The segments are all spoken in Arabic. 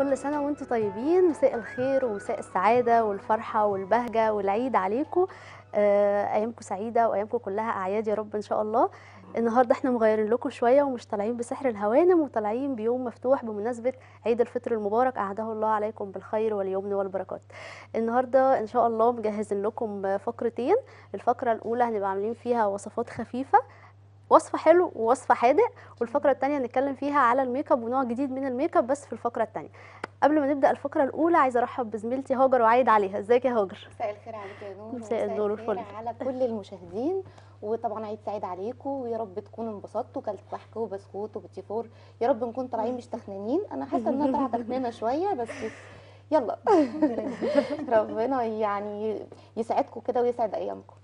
كل سنة وأنتم طيبين مساء الخير ومساء السعادة والفرحة والبهجة والعيد عليكم. آه، أيامكم سعيدة وأيامكم كلها أعياد يا رب إن شاء الله. النهاردة إحنا مغيرين لكم شوية ومش طالعين بسحر الهوانم وطالعين بيوم مفتوح بمناسبة عيد الفطر المبارك. أعاده الله عليكم بالخير واليمن والبركات. النهاردة إن شاء الله مجهزين لكم فقرتين. الفقرة الأولى هنبقى عاملين فيها وصفات خفيفة. وصفة حلو ووصفة حادق والفقرة التانية نتكلم فيها على ال make up ونوع جديد من ال make up بس في الفقرة التانية. قبل ما نبدأ الفقرة الأولى عايزة أرحب بزميلتي هاجر وأعيد عليها. إزيك يا هاجر؟ مساء الخير عليك يا نور. مساء النور والفل. على كل المشاهدين. وطبعا عيد سعيد عليكم. ويا رب تكونوا انبسطتوا كلت كحك وبسكوت وبتي فور يا رب نكون طالعين مش تخنانين. أنا حاسة ان أنا طالعة تخنانة شوية بس يلا. ربنا يعني يسعدكم كده ويسعد أيامكم.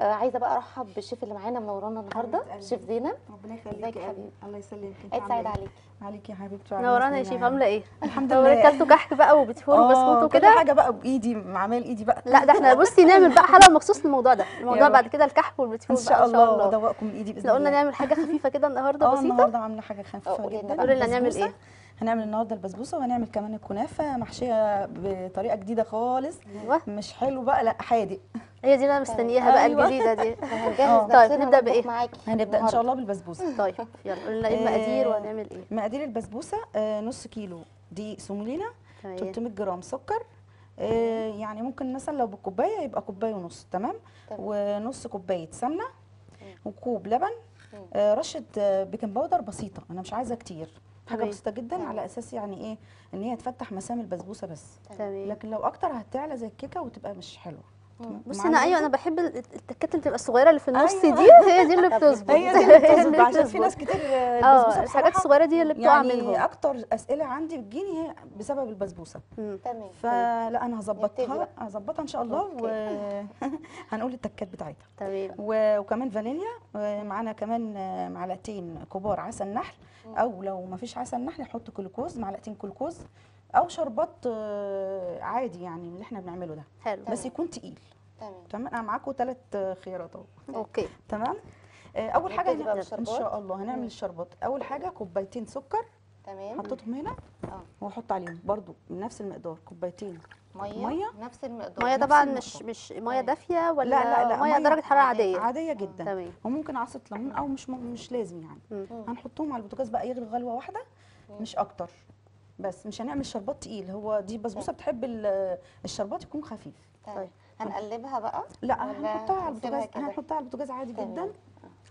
آه عايزة بقى أرحب بالشيف اللي معانا منورانا النهارده. شيف زينب. ربنا ازيك يخليكي يا حبيبي؟ الله يسلمك. انت عيد سعيد عاملة عليك. إيه؟ عليكي يا حبيبتي نورانا يا شيف عاملة إيه؟ الحمد لله. كلتوا كحك بقى وبتفور وبسكوت آه، كل وكده؟ حاجة بقى بإيدي عمال إيدي بقى. لا ده إحنا بصي نعمل بقى حلقة مخصوص للموضوع ده. الموضوع. بعد كده الكحك والبتفور إن شاء الله. أدوقكم من ايدي بإذن إحنا قلنا الله. نعمل حاجة خفيفة كده النهاردة آه بسيطة. النهارده عامله حاجة خفيفة قولي لنا. نعمل. إيه؟ هنعمل النهارده البسبوسة وهنعمل كمان الكنافة محشية بطريقة جديدة خالص أيوه مش حلو بقى لأ حادق هي دي اللي أنا مستنياها بقى أيوة. الجديدة دي هنجهز آه. طيب، بإيه؟ معاكي هنبدأ إن. شاء الله بالبسبوسة طيب يلا قلنا إيه المقادير آه، وهنعمل إيه؟ مقادير البسبوسة آه، نص كيلو دقيق سومولينا تمام 300 جرام سكر آه، يعني ممكن مثلا لو بالكوبايه يبقى كوباية ونص تمام تمام. ونص كوباية سمنة وكوب لبن آه، رشة آه، baking powder بسيطة أنا مش عايزة كتير حاجة تمام. بسيطة جدا على أساس يعني إيه؟ إن هي تفتح مسام البسبوسة بس. تمام. لكن لو أكتر هتعلى زي الكيكة وتبقى مش حلوة. بصي معانا أنا أيوه؟ أنا بحب ال- التكات اللي بتبقى الصغيرة اللي في النص أيوة. دي هي دي اللي بتظبط. هي دي اللي بتظبط عشان في. ناس كتير آه الحاجات الصغيرة دي اللي بتقع يعني منهم. أكتر أسئلة عندي بتجيني هي بسبب البسبوسة. تمام فلا أنا نبتدي هظبطها. هظبطها إن شاء الله وهنقول التكات بتاعتها. تمام. و- وكمان فانيليا ومعانا كمان معلقتين كبار عسل نحل أو لو ما فيش عسل نحل نحط جلوكوز معلقتين جلوكوز أو شربات آه، عادي يعني اللي إحنا بنعمله ده. حلو. بس يكون تقيل. تمام. تمام؟ أنا معاكم ثلاث خيارات أهو. okay. تمام؟ آه، أول حاجة نبتدي بقى هنعمل- إن. شاء الله هنعمل الشربات أول حاجة كوبايتين سكر. تمام. حطيتهم هنا. آه. وأحط عليهم برضو من نفس المقدار كوبايتين. مية. مية. نفس المقدار. مية طبعا. مش مش مية. دافية ولا لا لا لا مية درجة حرارة عادية. عادية؟ جدا. تمام. وممكن عصرة ليمون أو مش مش لازم يعني. مم. هنحطهم على البوتاجاز بقى يغلي غلوة واحدة مش أكتر. بس مش هنعمل شربات تقيل. هو دي بسبوسة بتحب ال- الشربات يكون خفيف. طيب. هنقلبها بقى لا هنحطها على البوتاجاز؟ هنحطها على البوتاجاز عادي. جدا.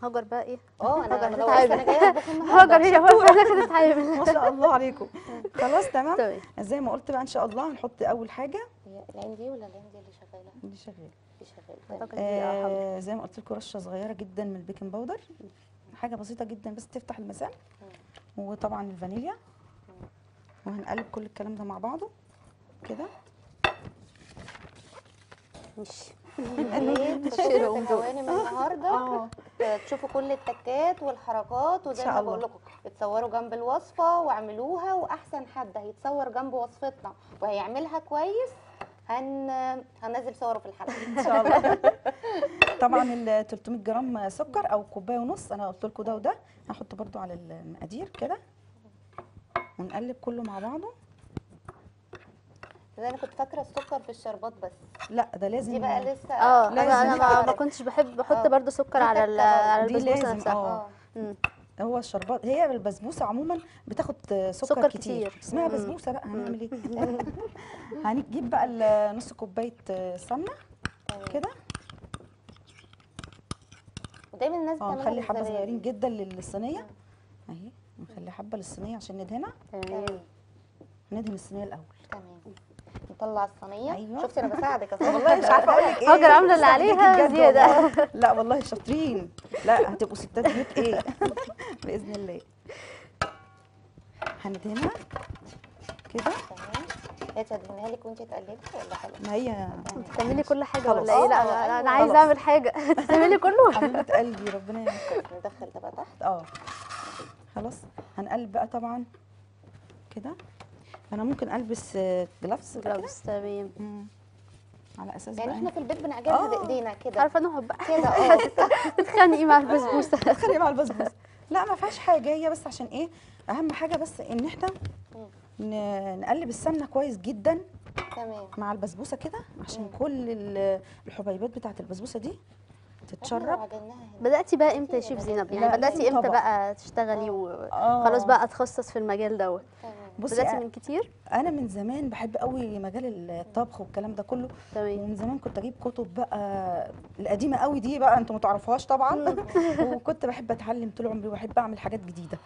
هاجر بقى إيه؟ آه أنا هاجر. أنا جاية هاجر. هي داخل تتعامل ما شاء الله عليكم. خلاص تمام. تمام زي ما قلت بقى إن شاء الله هنحط أول حاجة. العين دي ولا العين دي اللي شغالة؟ دي شغالة. دي شغالة. طيب. آه زي ما قلت لكم رشة صغيرة جدا من ال baking powder. حاجة بسيطة جدا بس تفتح المسام. وطبعا الفانيليا. وهنقلب كل الكلام ده مع بعضه. كده. ماشي. الهوانم النهارده. تشوفوا كل التكات والحركات وزي ما. بقول لكم اتصوروا جنب الوصفة واعملوها وأحسن حد هيتصور جنب وصفتنا وهيعملها كويس هن هننزل صوره في الحلقة. إن شاء الله. طبعا ال 300 جرام سكر أو كوباية ونص. أنا قلت لكم ده وده. هحط برده على المقادير كده. ونقلب كله مع بعضه زي أنا كنت فاكرة السكر في الشربات بس لا ده لازم دي بقى لسه آه لازم أنا أنا ما. كنتش بحب أحط آه. برضو سكر على. على دي البسبوسة لازم نفسها آه آه. هو الشربات هي البسبوسة عموما بتاخد سكر, سكر كتير, كتير. اسمها. بسبوسة بقى هنعمل إيه هنجيب بقى نص كوباية سمنة كده ودايما الناس آه بتعملها نخلي حبة. صغيرين جدا للصينية اهي نخلي حبة للصينية عشان ندهنها. تمام. ندهن الصينية الأول. تمام. نطلع الصينية. أيوة. شفتي أنا بساعدك يا صاحبي والله مش عارفة أقول لك إيه. هاجر عامله اللي عليها زيادة. لا والله شاطرين. لا هتبقوا ستات بيوت إيه؟ بإذن الله. هندهنها كده. تمام. هي تدهنها لك وانت تقلبي ولا خلاص؟ ما هي تعملي كل حاجة. ولا إيه لا أنا. عايزة. أعمل حاجة. تعملي كله. حبيبه قلبي ربنا يعينك. ندخل ده بقى تحت. آه. خلاص. هنقلب بقى طبعا كده. أنا ممكن ألبس جلافز كده؟ جلافز تمام. على أساس يعني بقى إحنا في البيت بنعجنها آه. بإيدينا كده. عارفة نقعد بقى كده آه. تتخانقي مع البسبوسة. خلي مع البسبوسة. لا ما فيهاش حاجة هي بس عشان إيه؟ أهم حاجة بس إن إحنا نقلب السمنة كويس جدا تمام. مع البسبوسة كده عشان مم. كل ال- الحبيبات بتاعت البسبوسة دي تتشرب؟ هنا بدأتي بقى إمتى يا شيف زينب؟ يعني لازم إمتى. بقى تشتغلي آه. وخلاص بقى أتخصص في المجال دوت؟ بصي بدأتي أ- من كتير؟ أنا من زمان بحب قوي مجال الطبخ والكلام ده كله. تمام. ومن زمان كنت أجيب كتب بقى القديمة قوي دي بقى أنتوا ما تعرفوهاش طبعا. وكنت بحب أتعلم طول عمري وبحب أعمل حاجات جديدة.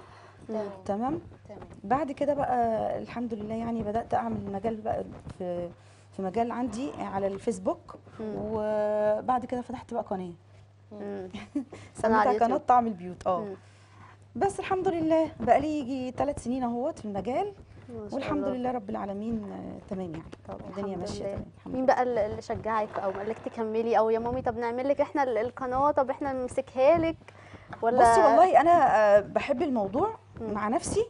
تمام. تمام؟ تمام. بعد كده بقى الحمد لله يعني بدأت أعمل مجال بقى في في مجال عندي على الفيسبوك. مم. وبعد كده فتحت بقى قناة. قناه اليوتيوب. طعم البيوت آه. بس الحمد لله بقى لي يجي ثلاث سنين أهوت في المجال والحمد الله. لله رب العالمين آه، تمام يعني طب الدنيا ماشية. تمام مين بقى اللي شجعك أو قال لك تكملي أو يا مامي طب نعمل لك إحنا ال- القناة طب إحنا نمسكها لك ولا بصي والله أنا آه، بحب الموضوع مم. مع نفسي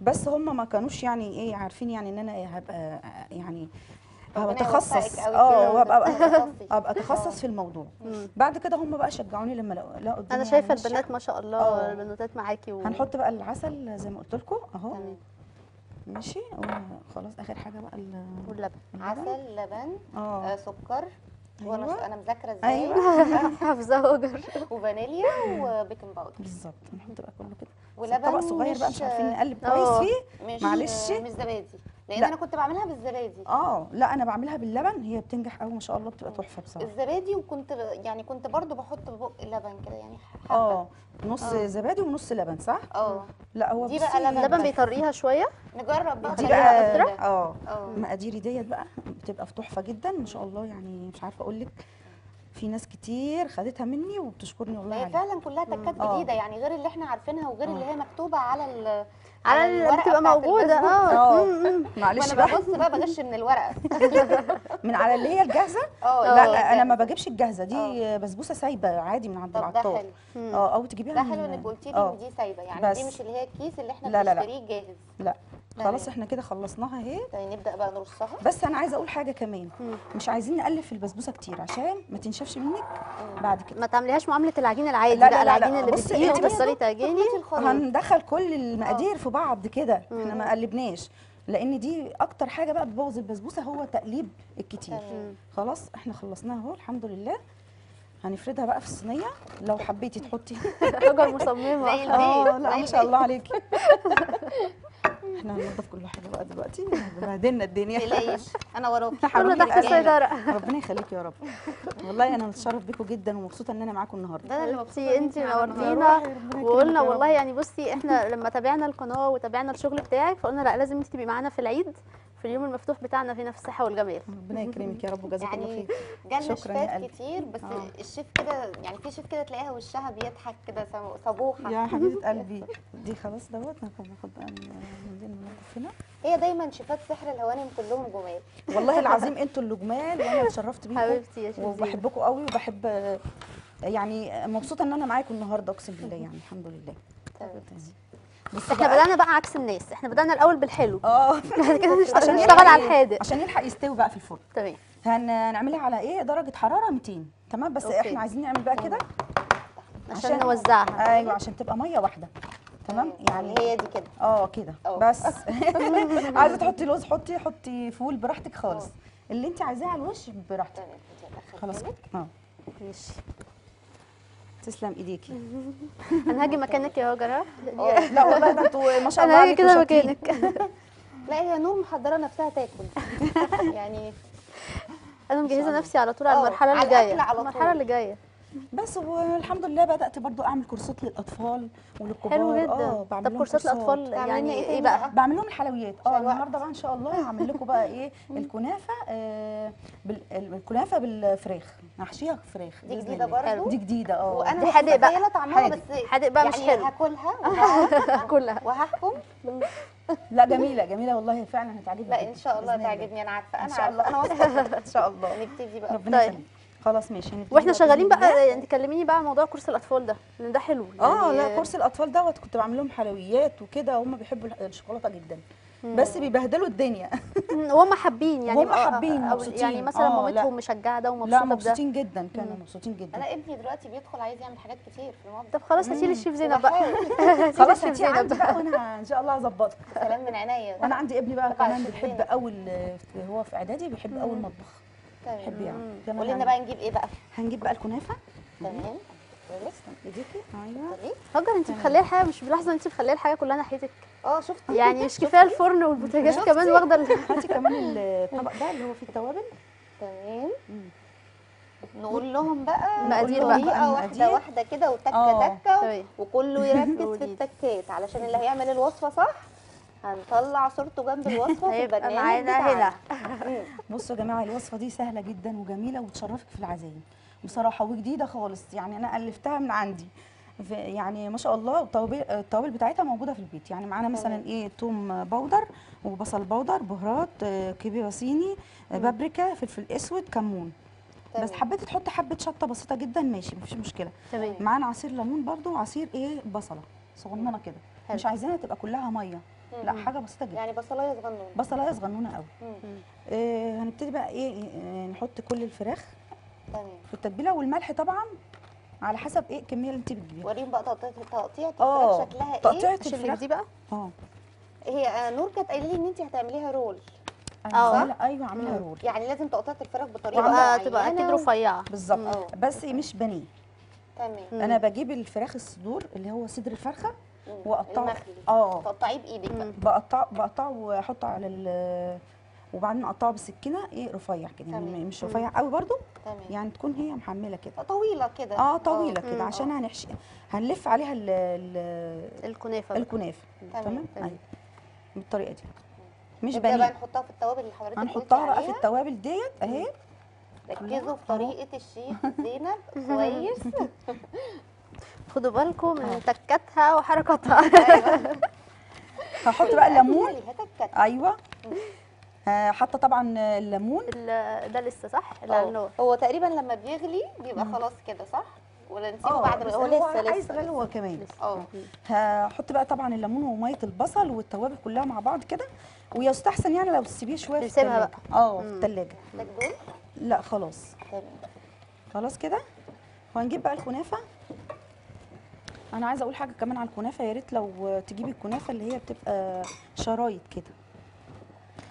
بس هم ما كانوش يعني إيه عارفين يعني إن أنا هبقى آه، يعني أوي آه وتتخصصي. أبقى أتخصص في الموضوع. بعد كده هم بقى شجعوني لما لقوا أنا شايفة. البنات ما شاء الله آه. البنوتات معاكي و... هنحط بقى العسل زي ما قلت لكم أهو تمام ماشي وخلاص آخر حاجة بقى ال- واللبن اللبن. عسل لبن آه آه سكر وأنا أيوة. أنا مذاكرة إزاي أيوه حافظة وجر وفانيليا وبيكنج باودر بالظبط نحط بقى كله كده ولبن الطبق صغير بقى مش عارفين نقلب آه. كويس فيه مش معلش. مش زبادي لأن لا. أنا كنت بعملها بالزبادي آه لا أنا بعملها باللبن هي بتنجح قوي ما شاء الله بتبقى تحفة بصراحة الزبادي وكنت يعني كنت برضو بحط بق لبن كده يعني حبة آه نص آه. زبادي ونص لبن صح آه لا هو دي بقى لبن. اللبن بيطريها شوية نجرب بقى دي بقى جديدة. آه مقاديري ديت بقى بتبقى في تحفة جدا ما شاء الله يعني مش عارفة أقول لك في ناس كتير خدتها مني وبتشكرني والله هي فعلا كلها تكات آه. جديدة يعني غير اللي إحنا عارفينها وغير اللي هي مكتوبة على ال على اللي بتبقى موجوده. آه آه. معلش بقى ببص بقى بغش من الورقة من على اللي هي الجاهزة آه لا لا أنا ما. بجيبش الجاهزة دي بسبوسة سايبة عادي من عند العطار. آه أو تجيبيها ده حلو إنك قلتي لي. إن دي سايبة يعني. دي مش اللي هي الكيس اللي إحنا. بنشتريه جاهز لا خلاص. إحنا كده خلصناها اهي. طيب نبدأ بقى نرصها. بس أنا عايزة أقول حاجة كمان. مم. مش عايزين نقلب في البسبوسة كتير عشان ما تنشفش منك بعد كده. ما تعمليهاش معاملة العجين العادي لا، لا، لا, لا،. العجين اللي تعجني تخلطي الخليط هندخل كل المقادير في بعض كده. إحنا ما قلبناش لأن دي أكتر حاجة بقى بتبوظ البسبوسة هو تقليب الكتير. تمام. خلاص إحنا خلصناها اهو الحمد لله. هنفردها بقى في الصينية لو حبيتي تحطي. هاجر مصممة. آه لا ما شاء. الله عليكي. إحنا هننضف كل حاجة بقى دلوقتي بهدلنا الدنيا. أنا وراكي كله حبيبي تحت. السيطرة. ربنا يخليك يا رب. والله أنا متشرف بيكم جدا ومبسوطة إن أنا معاكم النهارده. ده أنا اللي مبسوطة انت نورتينا وقلنا. والله يعني بصي إحنا لما تابعنا القناة وتابعنا الشغل بتاعك فقلنا لأ لازم انت تبقي معانا في العيد. في اليوم المفتوح بتاعنا هنا في الصحة والجمال. ربنا يكرمك يا رب وجزاك الله يعني خير. جالنا شكراً يا شيفات قلبي. كتير بس آه. الشيف كده يعني في شيف كده تلاقيها وشها بيضحك كده صبوحة. يا حبيبة قلبي. دي خلاص دوت ناخد بقى ننضف هنا هي دايما شيفات سحر الهوانم كلهم جمال. والله العظيم أنتوا اللي جمال وأنا اتشرفت بيكم. حبيبتي يا. وبحبكم قوي وبحب يعني مبسوطة إن أنا معاكم النهارده أقسم بالله يعني الحمد لله. بس إحنا بدأنا بقى عكس الناس إحنا بدأنا الأول بالحلو. آه. كده نشتغل, عشان نشتغل يلحق على الحادق. عشان يلحق يستوي بقى في الفرن. تمام. هنعملها على إيه؟ درجة حرارة 200 تمام؟ بس okay. إحنا عايزين نعمل بقى كده عشان عشان- نوزعها. أيوه عشان تبقى مية واحدة. تمام؟ يعني يعني هي دي كده. آه كده. بس. عايزة تحطي لوز حطي حطي فول براحتك خالص. اللي انت عايزاه على الوش براحتك. خلاص. آه. ماشي. تسلم إيديكي أنا هاجي مكانك يا هاجر ها؟ آه لا والله ده أنتوا ما شاء الله عليكم كده. مكانك لا هي نور محضرة نفسها تاكل يعني أنا مجهزة نفسي على طول على آه، المرحلة اللي جاية. المرحلة اللي جاية بس والحمد لله بدأت برضو أعمل كورسات للأطفال وللكبار حلو جدا آه بعمل طب كورسات. الاطفال يعني إيه تاني بقى؟ بعمل لهم الحلويات آه. النهارده بقى إن شاء الله هعمل لكم بقى إيه الكنافة آه بال- الكنافة بالفراخ نحشيها فراخ دي جديدة. برضه دي جديدة آه وأنا دي حادق بقى. طعمها. بس حادق بقى مش يعني حلو. هاكلها وهقعد كلها وهحكم لا جميلة جميلة والله فعلا هتعجبك لا إن شاء الله. تعجبني أنا عارفة إن أنا شاء عارفة الله أنا واثقة إن شاء الله نبتدي بقى ربنا طيب. خلاص ماشي وإحنا شغالين. بقى يعني تكلميني بقى عن موضوع كورس الأطفال ده لأن ده حلو آه يعني لا كورس الأطفال دوت كنت بعمل لهم حلويات وكده هم بيحبوا الشوكولاتة جدا بس بيبهدلوا الدنيا وهم حابين يعني وهم أو- حابين، أو- مبسوطين. يعني مثلا آه، لا. مامتهم مشجعة ده لا ومبسوطه بده مبسوطين جدا كانوا مم. مبسوطين جدا أنا ابني دلوقتي بيدخل عايز يعمل حاجات كتير في المطبخ طب خلاص هاتي لي مم. الشيف زينب بقى بحاول. هاتي لي خلاص هاتي زينب بقى وأنا إن شاء الله هظبطك سلام من عينيا وأنا عندي ابني بقى كمان بيحب. قوي هو في إعدادي بيحب قوي المطبخ تمام. يعني. قولي لنا بقى نجيب إيه بقى؟ هنجيب بقى الكنافة. تمام. ايديكي. أيوه. هاجر انت مخليه الحاجة مش ملاحظه ان انت مخليه الحاجة كلها ناحيتك آه شفتي. يعني مش كفاية الفرن والبوتاجاز؟ كمان واخدة ال- هاتي كمان الطبق ده اللي هو فيه التوابل. تمام. نقول لهم بقى مقادير بقى. واحدة واحدة كده وتكة آه. تكة تمام. وكله يركز في. التكات علشان اللي هيعمل الوصفة صح هنطلع صورته جنب الوصفة في هيبقى البرنامج معانا. هنا. بصوا يا جماعة الوصفة دي سهلة جدا وجميلة وتشرفك في العزايم بصراحة وجديدة خالص يعني أنا ألفتها من عندي يعني ما شاء الله التوابل بتاعتها موجودة في البيت يعني معانا مثلا. إيه توم بودر وبصل بودر بهارات آه، كبيبه صيني آه، بابريكا فلفل أسود كمون بس تمام. حبيت تحط حبة شطة بسيطة جدا ماشي مفيش مشكلة تمام معانا عصير ليمون برضو وعصير إيه بصلة صغننة كده حلو. مش عايزاها تبقى كلها مية لا. حاجة بسيطة جدا يعني بصلاية صغنونة بصلاية صغنونة قوي. آه هنبتدي بقى إيه آه، نحط كل الفراخ تمام في التتبيلة والملح طبعا على حسب إيه الكمية اللي انت بتجيبيها وريهم بقى تقطيع تقطيع آه الفراخ شكلها إيه لك الفراخ دي بقى آه هي آه، نور كانت قايلة لي إن انت هتعمليها roll آه. أيوه اعملها مم. رول يعني لازم تقطيع الفراخ بطريقة تبقى معينة تبقى أكيد رفيعة بالظبط. بس مش بانيه تمام. أنا بجيب الفراخ الصدور اللي هو صدر الفرخة. واقطعه آه. تقطعيه بإيدك بقى. مم. بقطع بقطعه وأحطه على ال وبعدين أقطعه بالسكينة إيه رفيع كده. يعني. مش رفيع قوي تمام. يعني تكون هي محملة كده. طويلة كده. آه طويلة مم. كده عشان هنحشي. هنلف عليها ال ال الكنافة بقى. الكنافة. تمام. أيوه بالطريقة دي. مش نبدا بقى بانيه نحطها في التوابل اللي حضرتك هنحطها بقى في. التوابل ديت أهي. ركزوا في. طريقة الشيف زينب. كويس. خدوا بالكم من آه. تكاتها وحركاتها. أيوه. هحط بقى الليمون. أيوه. آه، حاطة طبعا الليمون. ال- ده لسه صح؟ على النار هو تقريبا لما بيغلي بيبقى. خلاص كده صح؟ ولا نسيبه بعد ما هو لسه عايز لسه غلي هو كمان. لسه. آه. هحط بقى طبعا الليمون ومية البصل والتوابل كلها مع بعض كده. ويستحسن يعني لو تسيبيه شوية في نسيبها التلاجة. آه في دول؟ لا خلاص. تمام. خلاص كده؟ وهنجيب بقى الكنافة. أنا عايزه أقول حاجة كمان على الكنافه يا ريت لو تجيبي الكنافه اللي هي بتبقى شرايط كده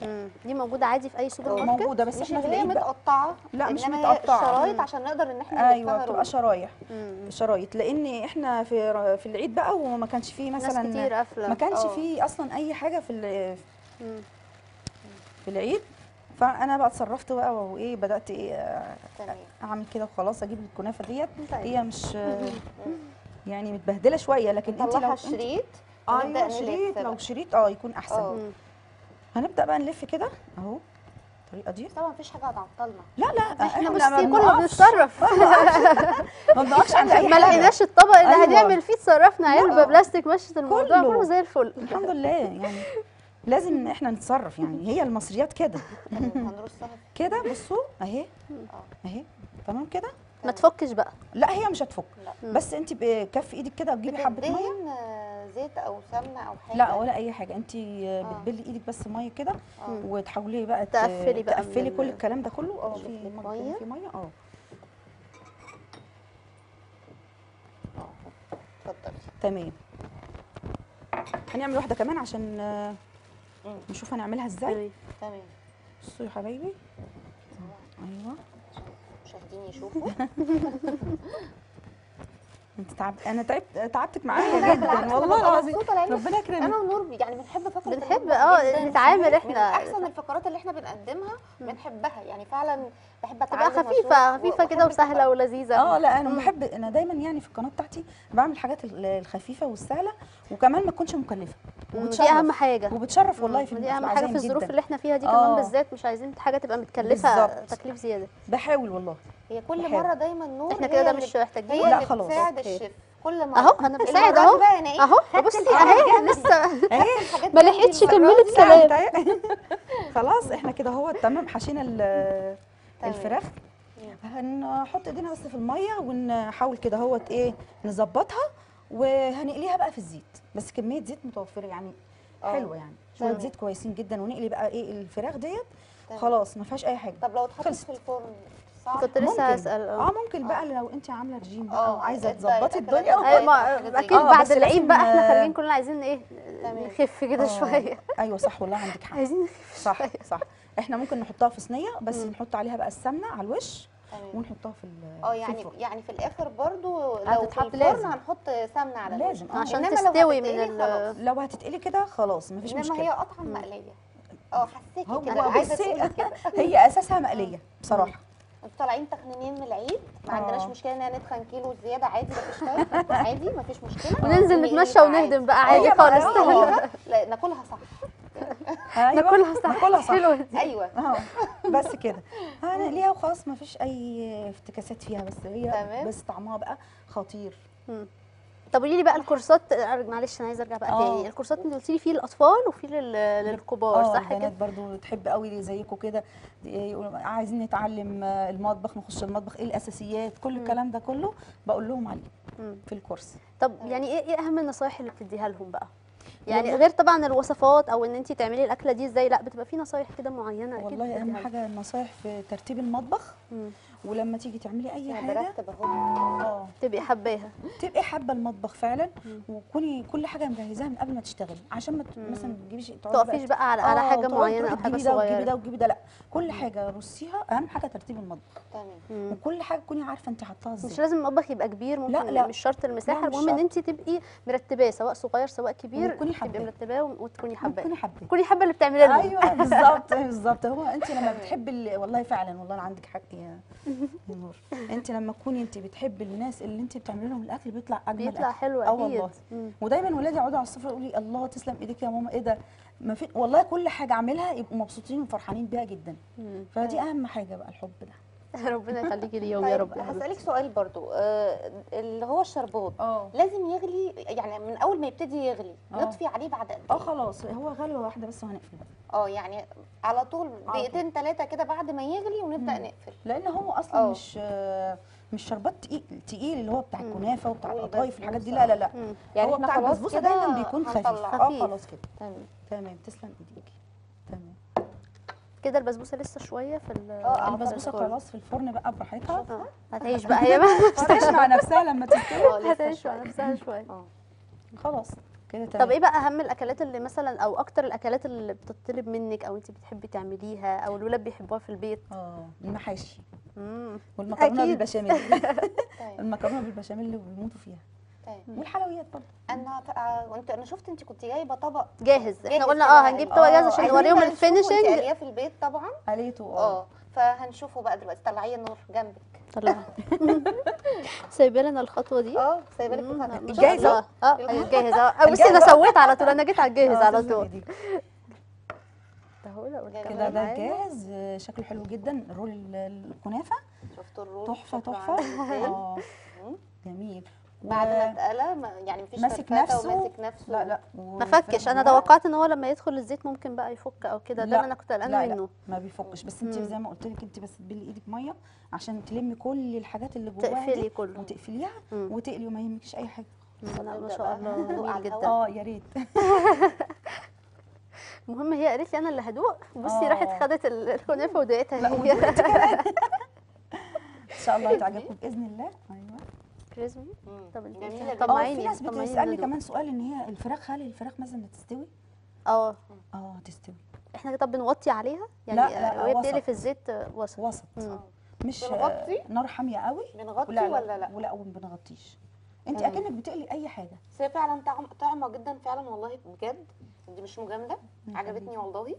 مم. دي موجوده عادي في اي سوبر ماركت موجوده بس مش إحنا في اللي هي متقطعة لا، مش إنما هي متقطعة. شرايط. عشان نقدر إن إحنا أيوه بتبقى رول. شرايح. شرايط لأن إحنا في في العيد بقى وما كانش فيه ناس مثلا كتير قافلة ما كانش آه. فيه أصلا أي حاجة في. في العيد فأنا بقى اتصرفت بقى وإيه بدأت إيه آه، أعمل كده وخلاص أجيب الكنافة ديت طيب. هي مش يعني متبهدلة شوية لكن انت لو ونبدأ أيوه شريط. لو شريط آه يكون أحسن. مم. هنبدأ بقى نلف كده أهو. الطريقة دي. طبعا مفيش حاجة هتعطلنا. لا لا إحنا بصي كله بنتصرف ما بنقفش. عند أي ما لقيناش الطبق اللي أيوة. هنعمل فيه اتصرفنا. علبه لا. بلاستيك مشت الموضوع كله. زي الفل. الحمد لله يعني لازم إحنا نتصرف يعني هي المصريات كده. هنرصها كده بصوا أهي. آه. أهي. تمام كده؟ ما تفكش بقى. لا هي مش هتفك. لا. بس انت بكف إيدك كده وتجيبي حبة مية. آه، زيت أو سمنه أو حاجة؟ لا ولا أي حاجة. انت بتبلي إيدك بس مية كده آه. وتحوليه بقى تقفلي بقى تقفلي كل الكلام ده كله. آه في مية. مية. في مية آه. اتفضلي. تمام. هنعمل واحدة كمان عشان آه،. نشوف هنعملها إزاي. تمام. تمام. بصوا يا حبايبي. أيوه. مشاهدين يشوفوا. انت تعب أنا تعبت تعبتك معايا جدا والله العظيم. ربنا يكرمك. أنا ونور يعني بنحب فقره بنحب آه. نتعامل من إحنا. أحسن الفقرات اللي إحنا بنقدمها بنحبها. يعني فعلا بحب تبقى أتعلم خفيفة خفيفة كده وسهلة. ولذيذة. آه لا أنا. بحب أنا دايما يعني في القناة بتاعتي بعمل الحاجات ال- الخفيفة والسهلة وكمان ما تكونش مكلفة. مم، دي وبتشرف أهم حاجة وبتشرف والله في دي أهم حاجة في الظروف جدا. اللي إحنا فيها دي آه. كمان بالذات مش عايزين حاجة تبقى متكلفة بالظبط. تكليف زيادة بحاول والله هي كل بحب. مرة دايما نور إحنا كده مش محتاجين لا، خلاص. بتساعد. الشيف كل مره أهو أنا بساعد أهو بقى أنا إيه أهو بصي أهي لسه اهي الحاجات ما لحقتش كملت. سلام تعالي. خلاص إحنا كده هو تمام حشينا. الفراخ هنحط إيدينا بس في المية ونحاول كده أهوت إيه نظبطها وهنقليها بقى في الزيت بس كمية زيت متوفرة يعني آه. حلوة يعني شوية. زيت كويسين جدا ونقلي بقى إيه الفراخ ديت. خلاص ما فيهاش أي حاجة طب لو اتحطت. في الفرن صعب كنت لسه ممكن. هسأل آه ممكن بقى لو أنت عاملة رجيم بقى آه، وعايزة تظبطي الدنيا. أيوة أكيد. آه، بعد العيد بقى إحنا آه، خارجين كلنا عايزين إيه. نخف كده آه، شوية أيوه صح والله عندك حق عايزين نخف صح. صح إحنا ممكن نحطها في صينية بس. نحط عليها بقى السمنة على الوش ونحطها في ال- آه في يعني الفرن. يعني في الآخر برضو لو في هتتحط الفرن لازم. هنحط سمنة على لازم، الوش. آه. عشان تستوي من ال-. لو هتتقلي كده خلاص مفيش إنما مشكلة هي قطعه مقلية آه حسيتي كده عايزة تقولي كده هي أساسها مقلية بصراحة طالعين تخنانين من العيد ما آه. عندناش مشكلة إن إحنا نتخن كيلو زيادة عادي مفيش عادي مفيش مشكلة وننزل نتمشى. ونهدم بقى عادي خالص ناكلها صح أيوة، ناكلها صح ناكلها صح. أيوه. آه بس كده. هنقليها وخلاص مفيش أي افتكاسات فيها بس هي تمام. بس طعمها بقى خطير. طب قولي لي بقى الكورسات معلش أنا عايزة أرجع بقى آه. تاني الكورسات انت قلتي لي في الاطفال وفي لل- للكبار آه صح البنات كده؟ برضو تحب قوي زيكم كده. يقولوا عايزين نتعلم آه، المطبخ نخش المطبخ إيه الأساسيات؟ كل الكلام ده كله بقول لهم عليه. في الكورس. طب يعني إيه إيه أهم النصايح اللي بتديها لهم بقى؟ يعني غير طبعا الوصفات أو إن انت تعملي الأكلة دي إزاي لأ بتبقى في نصايح كده معينة أكيد والله أهم بتديها حاجة النصايح في ترتيب المطبخ لهم. ولما تيجي تعملي أي حاجة آه. تبقي حباها. تبقي حابة المطبخ فعلا. وكوني كل حاجة مجهزاها من قبل ما تشتغلي عشان ما. مثلا ما تجيبيش تقفيش بقى على على آه، حاجة معينة أو حاجة تجيبي ده وتجيبي صغيرة. ده وتجيبي ده لأ. كل حاجة رصيها أهم حاجة ترتيب المطبخ. تمام. وكل حاجة تكوني عارفة انت حاطاها مش إزاي لازم المطبخ يبقى كبير ممكن لأ، لأ. مش شرط المساحة مش المهم إن. انت تبقي مرتباه سواء صغير سواء كبير وتكوني تبقي. مرتباه وتكوني حباه. تكوني حابه تكوني حابة اللي بتعمليه أيوه بالظبط بالظبط هو انت لما بتحبي ال- والله فعلا والله أنا عندك حق يا نور انت لما تكوني انت بتحبي الناس اللي انت بتعملي لهم الأكل بيطلع أجمل بيطلع. حلو آه أكيد. والله. مم. ودايما ولادي يقعدوا على السفره يقولوا لي الله تسلم إيديك يا ماما. إيه ده؟ ما في والله كل حاجة أعملها يبقوا مبسوطين وفرحانين بيها جدا. فدي أهم حاجة بقى الحب ده. ربنا يخليكي ليهم يا طيب رب. هسألك سؤال برضو آه اللي هو الشربات آه لازم يغلي يعني من أول ما يبتدي يغلي آه. نطفي عليه بعد قد آه خلاص هو غلوة واحدة بس وهنقفل آه يعني على طول. دقيقتين ثلاثة كده بعد ما يغلي ونبدأ مم. نقفل لأن هو أصلا آه. مش آه، مش شربات تقيل تقيل اللي هو بتاع. الكنافه وبتاع. القطايف الحاجات دي لا لا لا مم. يعني هو بتاع البسبوسة دايما بيكون خفيف. آه خفيف. خلاص كده تمام تمام تسلم ايديكي كده البسبوسة لسه شوية في آه، البسبوسة. خلاص في الفرن بقى براحتها. آه هتعيش بقى هي بقى. مع نفسها لما تستوي آه هتعيش مع. نفسها شوية. آه. خلاص كده تمام. طب إيه بقى أهم الأكلات اللي مثلا أو أكتر الأكلات اللي بتطلب منك أو انت بتحبي تعمليها أو الولاد بيحبوها في البيت؟ آه المحاشي. والمكرونة. بالبشاميل. المكرونة بالبشاميل اللي بيموتوا فيها. طيب والحلويات برضه. أنا آه، وانت أنا شفت أنت كنت جايبة طبق. جاهز. إحنا قلنا آه. هنجيب طبق جاهز آه، عشان عايزين نوريهم الفينشنج قالياه في البيت طبعا. قليته آه. آه فهنشوفه بقى دلوقتي. طلعيه نور جنبك. طلع سايبة لنا الخطوة دي؟ آه سايبة لك؟ الله. آه. جاهزة. آه بصي أنا. سويت على طول. أنا جيت على الجاهز آه، على طول. كده ده. جاهز آه، شكله حلو جدا. roll ال- الكنافة. شفتوا ال roll؟ تحفة تحفة؟ آه. جميل. بعد ما اتقلى ما- يعني مفيش ماسك نفسه؟ وماسك نفسه. لا لا. ما فكش. أنا توقعت إن هو لما يدخل الزيت ممكن بقى يفك أو كده. ده أنا كنت قلقانة لا لا. منه. ما بيفكش. بس انت. زي ما قلت لك انت بس تبلي إيدك مية عشان تلمي كل الحاجات اللي جواها تقفلي كله. وتقفليها. وتقلي وما يهمكش أي حاجة. ما شاء الله جميل جدا. آه يا ريت. المهم هي قالت لي أنا اللي هدوق بصي آه. راحت خدت ال- الكنافة ودقتها هي. إن شاء الله تعجبكم بإذن الله. أيوه. كريسبي. طب انت جميلة طب طمعيني، في ناس بتسألني. كمان سؤال إن هي الفراخ هل الفراخ مثلا تستوي آه. آه تستوي. إحنا طب بنوطي عليها؟ يعني لا، لا، وهي. بتقلي في الزيت آه، وسط. وسط. مش بنغطي؟ آه، نار حامية قوي؟ بنغطي ولا ولا لا؟ ولا وما بنغطيش. انت. أكنك بتقلي أي حاجة. بس هي فعلا طعم طعمة جدا فعلا والله بجد. دي مش مجاملة. عجبتني والله.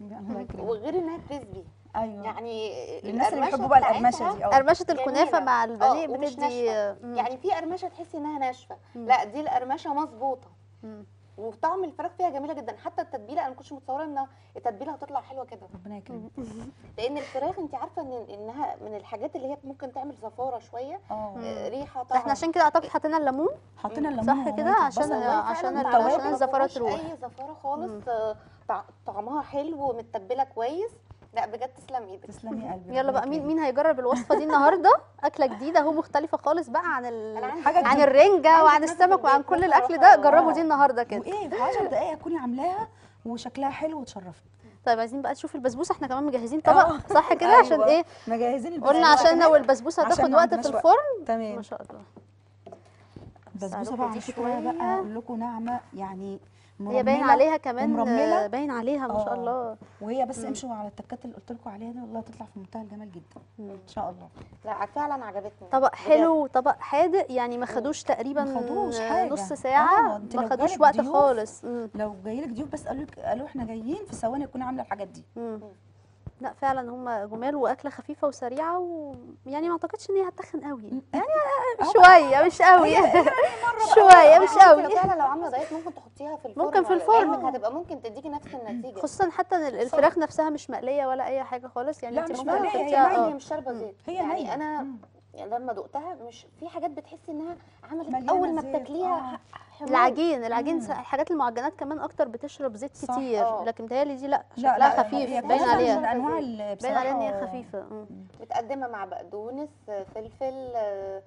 وغير إنها كريسبي. أيوه. يعني الناس اللي بيحبوا بقى القرمشة دي أه. قرمشة الكنافة. مع البانيه آه ومش بتدي. يعني في قرمشة تحسي إنها ناشفة. مم. لأ دي القرمشة مظبوطة. وطعم الفراخ فيها جميلة جدا. حتى التتبيلة أنا ما كنتش متصورة ان التتبيلة هتطلع حلوة كده. ربنا يكرمك. لأن الفراخ انت عارفة إن إنها من الحاجات اللي هي ممكن تعمل زفارة شوية آه، ريحة ده إحنا طعم عشان كده أعتقد حطينا الليمون. حطينا الليمون صح كده؟ عشان- عشان عشان فيهوش تروح. أي زفارة خالص. طعمها حلو ومتبلة كويس. لا بجد تسلم إيدك تسلمي يا قلبي يلا بقى مين. مين هيجرب الوصفة دي النهارده أكلة جديدة أهو مختلفة خالص بقى عن ال... عن. الرنجة وعن السمك وعن كل. الأكل ده جربوا. دي النهارده كده وإيه في 10 دقائق تكوني عاملاها وشكلها حلو وتشرفنا طيب عايزين بقى نشوف البسبوسة إحنا كمان مجهزين طبق آه. صح كده عشان أيوة. إيه مجهزين البسبوسة قلنا عشان. لو البسبوسة عشان هتاخد ما وقت في. الفرن ما تمام شاء الله البسبوسة تعالوا بقى شوية. بقى أقول لكم ناعمة يعني هي باين عليها كمان ومرملة. آه، باين عليها ما شاء آه. الله وهي بس مم. امشوا على التكات اللي قلت لكم عليها دي والله تطلع في منتهى الجمال جدا مم. إن شاء الله لا فعلا عجبتني طبق. حلو وطبق حادق يعني ما خدوش تقريبا ما خدوش حاجة. نص ساعة آه، ما خدوش وقت ضيوف خالص مم. لو جاي لك ضيوف بس قالوا لك قالوا إحنا جايين في ثواني تكون عاملة الحاجات دي مم. لا فعلا هم جمال وأكلة خفيفة وسريعة ويعني ما أعتقدش إن هي هتخن قوي يعني شوية مش قوي شوية مش لا، قوي فعلا لو عاملة دايت ممكن تحطيها في الفرن ممكن في الفرن. هتبقى ممكن تديكي نفس النتيجة خصوصا حتى إن الفراخ نفسها مش مقلية ولا أي حاجة خالص يعني لا، انت مش ممكن مقلية، هي تحطيها نية. هي مش شاربة زيت هي يعني. أنا. يعني لما دقتها مش في حاجات بتحسي إنها عملت أول ما بتاكليها آه. العجين العجين الحاجات المعجنات كمان أكتر بتشرب زيت صح، كتير آه. لكن متهيألي دي لأ لا شكلها لا خفيف باين عليها. من أنواع باين عليها إن هي خفيفة. متقدمة مع بقدونس فلفل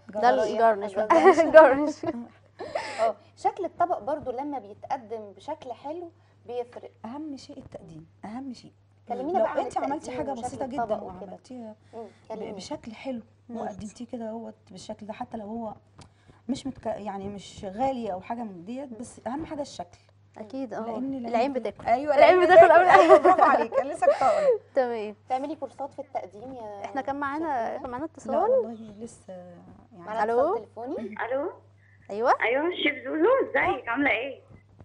ده. الجارنش. جارنش آه. شكل الطبق برضو لما بيتقدم بشكل حلو بيفرق. أهم شيء التقديم أهم شيء كلمينا لو بقى انت عملتي حاجة بسيطة جدا. وعملتيها بشكل حلو. وقدمتيه كده أهوت بالشكل ده حتى لو هو مش متك... يعني مش غالي أو حاجة من ديت بس أهم حاجة الشكل. أكيد أه. لأن العين بتاكل. أيوه العين بتاكل أوي. أيوه برافو عليك أنا لسه كنت هقول. تمام. تعملي كورسات في التقديم يا إحنا كان معانا كان معانا لا اتصال. والله لسه يعني؟ اتصال تليفوني؟ ألو أيوه. أيوه شيف زوزو إزيك؟ عاملة إيه؟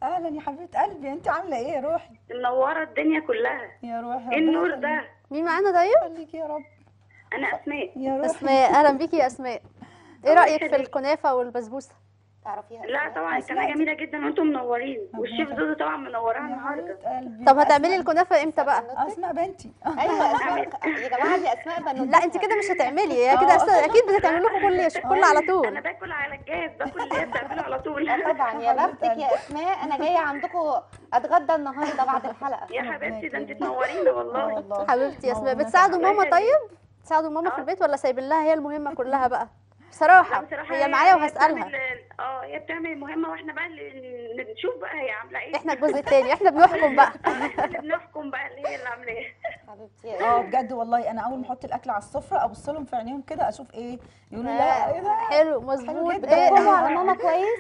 أهلا يا حبيبة قلبي أنت عاملة إيه؟ يا روحي. منورة الدنيا كلها. يا روحي إيه النور ده؟ مين معانا طيب؟ خليك يا رب. أنا أسماء. يا روحي. أسماء أهلا بيكي يا أسماء. إيه رأيك في. الكنافة والبسبوسة؟ تعرفيها لا؟ طبعا القناه جميلة جدا وأنتم منورين. والشيف. زوزو طبعا منوراها النهارده. طب هتعملي الكنافة إمتى بقى؟ أسماء بنتي. أيوه يا جماعة دي أسماء بنوتك لا أنت كده مش هتعملي. هي كده أصلاً أكيد بتتعمل لكم كل كل على أنا طول. باكل على الجاز باكل اللي هي بتعمله على طول. آه طبعا. يا بختك يا أسماء أنا جاية عندكم أتغدى النهارده بعد الحلقة. يا حبيبتي ده أنت تنورينا والله. والله. حبيبتي يا أسماء بتساعدوا ماما. طيب؟ بتساعدوا ماما في آه. البيت ولا سايبين لها؟ هي المهمة كلها بقى. بصراحة بصراحة هي معايا هي وهسألها. آه هي بتعمل مهمة وإحنا بقى اللي نشوف بقى هي عاملة إيه. إحنا الجزء الثاني إحنا بنحكم بقى. إحنا اللي بنحكم بقى اللي هي اللي عامله إيه حبيبتي آه بجد والله أنا أول ما أحط الأكل على السفرة أبص لهم في عينيهم كده أشوف إيه. يقولوا لا إيه ده؟ حلو مظبوط. جدا. بتحكموا على إيه ماما كويس؟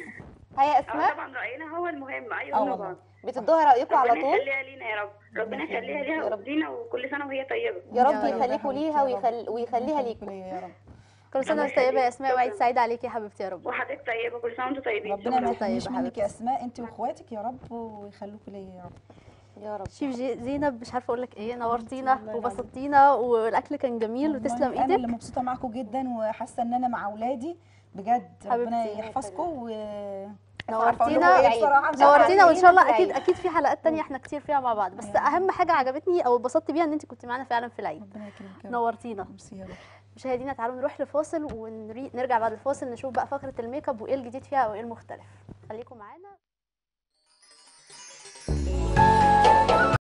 هيا آه أسماء؟ طبعا رأينا هو المهم. أيوه والله. طبعا بتدوها رأيكم على ربنا طول؟ يخليها لينا يا رب. ربنا يخليها ليها يا رب. ويرضينا وكل سنة وهي طيبة. يا رب يخليكوا ليها ويخل... ويخليها ليكم. يا رب. كل سنة الله وأنت طيبة يا. أسماء وعيد. سعيد عليكي يا حبيبتي يا رب وحضرتك طيبة كل سنة وأنتم طيبين ربنا. ما طيبة منك يا. أسماء أنت وإخواتك يا رب ويخلوكوا ليا يا رب يا رب شيف زينب مش عارفة أقول لك إيه نورتينا. وبسطتينا والأكل كان جميل وتسلم أنا اللي إيدك مبسوطة معاكم جدا وحاسة إن أنا مع أولادي بجد ربنا. يحفظكم و نورتينا إيه نورتينا وإن شاء الله أكيد. أكيد في حلقات تانية إحنا كتير فيها مع بعض بس. أهم حاجة عجبتني أو اتبسطت بيها إن أنت كنت معانا فعلا في العيد نورتينا ميرسي يا رب مشاهدينا تعالوا نروح لفاصل ونرجع بعد الفاصل نشوف بقى فقرة ال make up وإيه الجديد فيها وإيه المختلف. خليكم معانا.